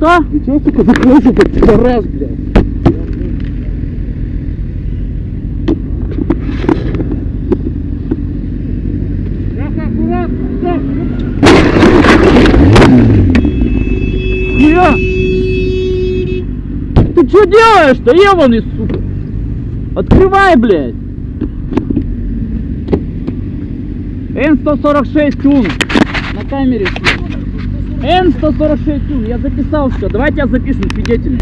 Че, сука, закройся, блядь, пидорас, блядь. Я! Ты что делаешь-то, ебаный, сука? Открывай, блядь! Н-146 тун. На камере. Н-146 тун. Я записал все. Давайте я запишу свидетель.